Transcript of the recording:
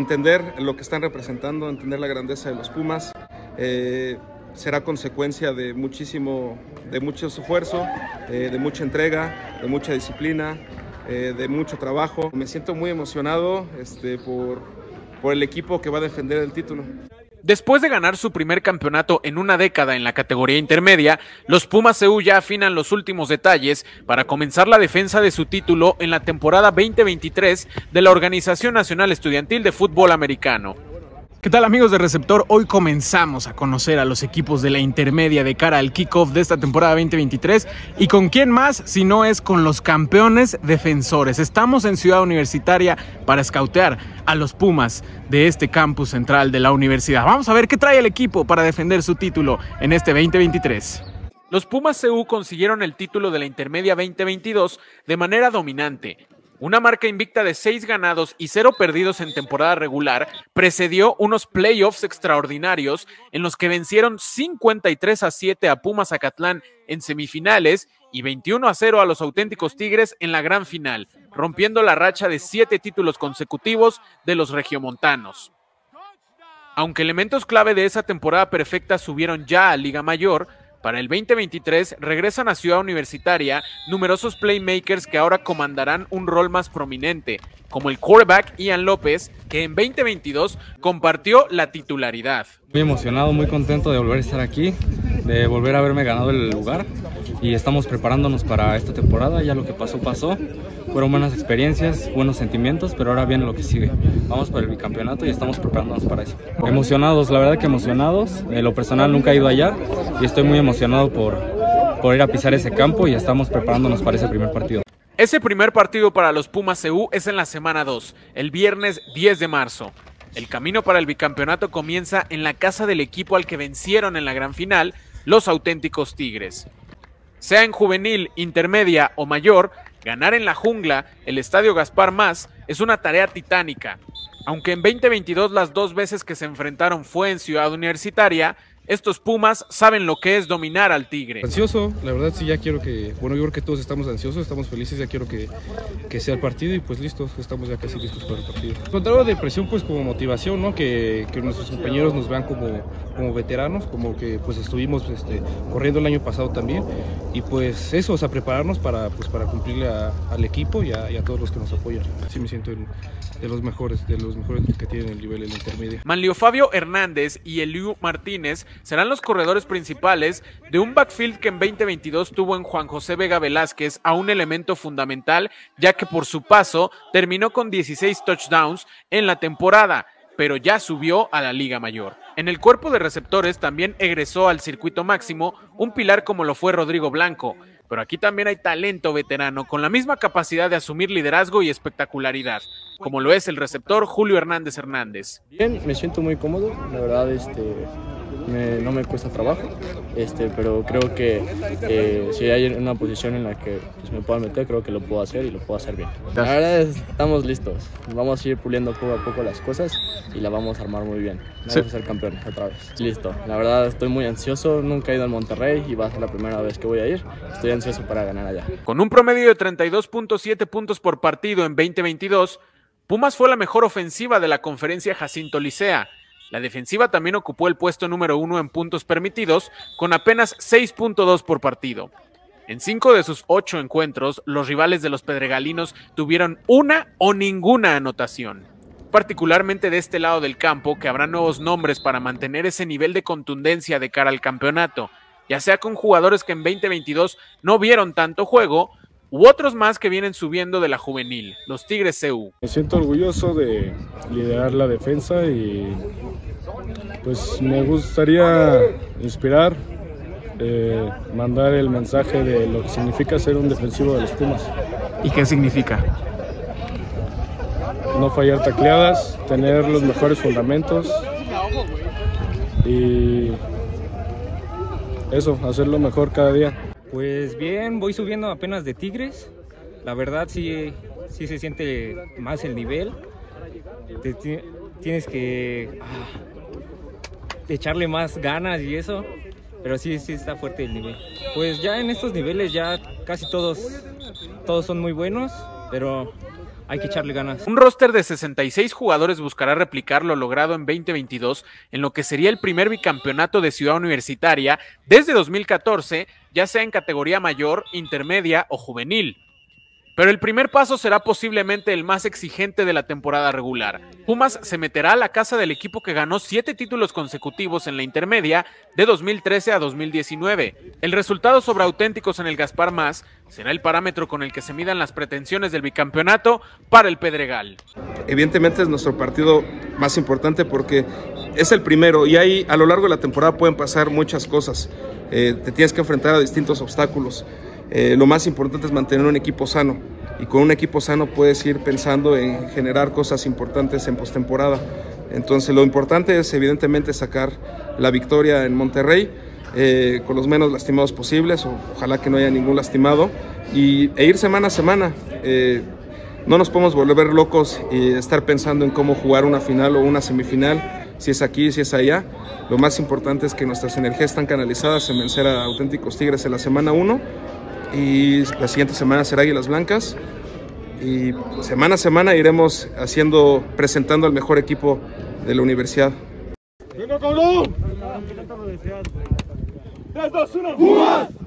entender lo que están representando, entender la grandeza de los Pumas. Eh, será consecuencia de muchísimo, de mucho esfuerzo, eh, de mucha entrega, de mucha disciplina, eh, de mucho trabajo. Me siento muy emocionado este, por, por el equipo que va a defender el título. Después de ganar su primer campeonato en una década en la categoría intermedia, los Pumas CU ya afinan los últimos detalles para comenzar la defensa de su título en la temporada 2023 de la Organización Nacional Estudiantil de Fútbol Americano. ¿Qué tal amigos de Receptor? Hoy comenzamos a conocer a los equipos de la intermedia de cara al kickoff de esta temporada 2023 y con quién más si no es con los campeones defensores. Estamos en Ciudad Universitaria para escautear a los Pumas de este campus central de la universidad. Vamos a ver qué trae el equipo para defender su título en este 2023. Los Pumas CU consiguieron el título de la Intermedia 2022 de manera dominante, una marca invicta de 6 ganados y 0 perdidos en temporada regular precedió unos playoffs extraordinarios en los que vencieron 53 a 7 a Pumas Acatlán en semifinales y 21 a 0 a los auténticos Tigres en la gran final, rompiendo la racha de 7 títulos consecutivos de los regiomontanos. Aunque elementos clave de esa temporada perfecta subieron ya a Liga Mayor, para el 2023 regresan a Ciudad Universitaria numerosos playmakers que ahora comandarán un rol más prominente, como el quarterback Ian López, que en 2022 compartió la titularidad. Muy emocionado, muy contento de volver a estar aquí, de volver a haberme ganado el lugar y estamos preparándonos para esta temporada, ya lo que pasó pasó, fueron buenas experiencias, buenos sentimientos, pero ahora viene lo que sigue. Vamos por el bicampeonato y estamos preparándonos para eso. Emocionados, la verdad que emocionados, en lo personal nunca he ido allá y estoy muy emocionado por, por ir a pisar ese campo y estamos preparándonos para ese primer partido. Ese primer partido para los Pumas CU es en la semana 2, el viernes 10 de marzo. El camino para el bicampeonato comienza en la casa del equipo al que vencieron en la gran final, los auténticos Tigres. Sea en juvenil, intermedia o mayor, ganar en la jungla, el Estadio Gaspar Más, es una tarea titánica. Aunque en 2022 las dos veces que se enfrentaron fue en Ciudad Universitaria, estos Pumas saben lo que es dominar al Tigre. Ansioso, la verdad sí ya quiero que, bueno yo creo que todos estamos ansiosos, estamos felices, ya quiero que, que sea el partido y pues listos, estamos ya casi listos para el partido. Contrario de presión pues como motivación, ¿no? Que, que, nuestros compañeros nos vean como, como veteranos, como que pues estuvimos este, corriendo el año pasado también y pues eso, o sea, prepararnos para, pues, para cumplirle a, al equipo y a, y a, todos los que nos apoyan. Sí me siento en, de los mejores, de los mejores que tienen el nivel en intermedio. Manlio Fabio Hernández y Eliu Martínez serán los corredores principales de un backfield que en 2022 tuvo en Juan José Vega Velázquez a un elemento fundamental, ya que por su paso terminó con 16 touchdowns en la temporada, pero ya subió a la Liga Mayor. En el cuerpo de receptores también egresó al circuito máximo un pilar como lo fue Rodrigo Blanco, pero aquí también hay talento veterano con la misma capacidad de asumir liderazgo y espectacularidad, como lo es el receptor Julio Hernández Hernández. Bien, me siento muy cómodo, la verdad este me, no me cuesta trabajo, este, pero creo que eh, si hay una posición en la que pues, me pueda meter, creo que lo puedo hacer y lo puedo hacer bien. La verdad es, estamos listos, vamos a ir puliendo poco a poco las cosas y la vamos a armar muy bien. Vamos sí. a ser campeones otra vez. Listo, la verdad estoy muy ansioso, nunca he ido al Monterrey y va a ser la primera vez que voy a ir. Estoy ansioso para ganar allá. Con un promedio de 32.7 puntos por partido en 2022, Pumas fue la mejor ofensiva de la conferencia Jacinto Licea la defensiva también ocupó el puesto número uno en puntos permitidos, con apenas 6.2 por partido. En cinco de sus ocho encuentros, los rivales de los pedregalinos tuvieron una o ninguna anotación. Particularmente de este lado del campo, que habrá nuevos nombres para mantener ese nivel de contundencia de cara al campeonato, ya sea con jugadores que en 2022 no vieron tanto juego, u otros más que vienen subiendo de la juvenil, los Tigres CU. Me siento orgulloso de liderar la defensa y pues me gustaría inspirar, eh, mandar el mensaje de lo que significa ser un defensivo de los Pumas. ¿Y qué significa? No fallar tacleadas, tener los mejores fundamentos y eso, hacerlo mejor cada día. Pues bien, voy subiendo apenas de Tigres. La verdad sí, sí se siente más el nivel. Tienes que ah, echarle más ganas y eso. Pero sí, sí está fuerte el nivel. Pues ya en estos niveles ya casi todos, todos son muy buenos. Pero hay que echarle ganas. Un roster de 66 jugadores buscará replicar lo logrado en 2022 en lo que sería el primer bicampeonato de Ciudad Universitaria desde 2014, ya sea en categoría mayor, intermedia o juvenil. Pero el primer paso será posiblemente el más exigente de la temporada regular. Pumas se meterá a la casa del equipo que ganó siete títulos consecutivos en la intermedia de 2013 a 2019. El resultado sobre auténticos en el Gaspar Más será el parámetro con el que se midan las pretensiones del bicampeonato para el Pedregal. Evidentemente es nuestro partido más importante porque es el primero y ahí a lo largo de la temporada pueden pasar muchas cosas. Eh, te tienes que enfrentar a distintos obstáculos. Eh, lo más importante es mantener un equipo sano y con un equipo sano puedes ir pensando en generar cosas importantes en postemporada. Entonces lo importante es evidentemente sacar la victoria en Monterrey eh, con los menos lastimados posibles, o, ojalá que no haya ningún lastimado y, e ir semana a semana. Eh, no nos podemos volver locos y estar pensando en cómo jugar una final o una semifinal, si es aquí, si es allá. Lo más importante es que nuestras energías están canalizadas en vencer a auténticos Tigres en la semana 1 y la siguiente semana será Águilas Blancas y semana a semana iremos haciendo, presentando al mejor equipo de la universidad. ¡Venga, cabrón! ¡3, 2, 1!